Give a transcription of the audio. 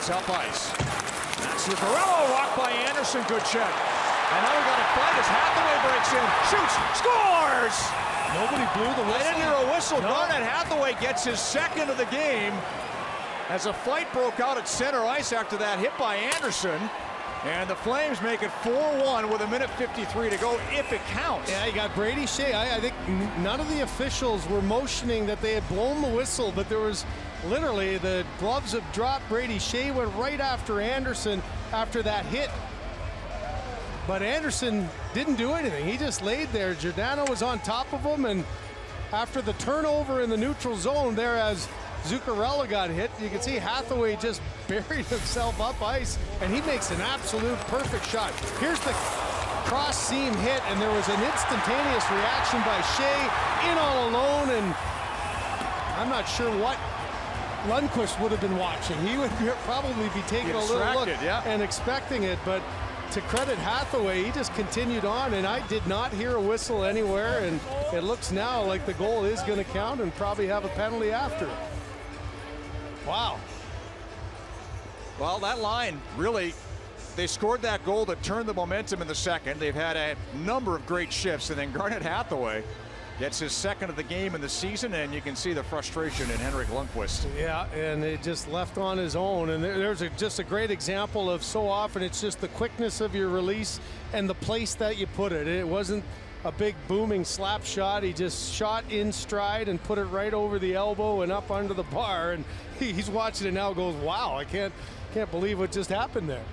It's up ice. That's Zuccarello, walked by Andersson, good check. And now we got a fight as Hathaway breaks in, shoots, scores! Nobody blew the I whistle. didn't hear a whistle. No. Garnet Hathaway gets his second of the game as a fight broke out at center ice after that hit by Andersson. And the Flames make it 4-1 with a minute 53 to go if it counts. Yeah, you got Brady Skjei. I, I think none of the officials were motioning that they had blown the whistle, but there was literally the gloves have dropped. Brady Skjei went right after Andersson after that hit. But Andersson didn't do anything. He just laid there. Giordano was on top of him, and after the turnover in the neutral zone there as Zuccarello got hit, you can see Hathaway just buried himself up ice, and he makes an absolute perfect shot. Here's the cross seam hit, and there was an instantaneous reaction by Skjei in all alone, and I'm not sure what Lundqvist would have been watching. He would probably be taking a little look yeah. and expecting it, but to credit Hathaway, he just continued on, and I did not hear a whistle anywhere, and it looks now like the goal is going to count and probably have a penalty after it. Wow. Well, that line really, they scored that goal that turned the momentum in the second. They've had a number of great shifts, and then Garnet Hathaway gets his second of the game in the season, and you can see the frustration in Henrik Lundqvist. Yeah, and it just left on his own. And there's a, just a great example of so often it's just the quickness of your release and the place that you put it. It wasn't a big booming slap shot. He just shot in stride and put it right over the elbow and up under the bar. And he's watching it now. Goes, wow! I can't can't believe what just happened there.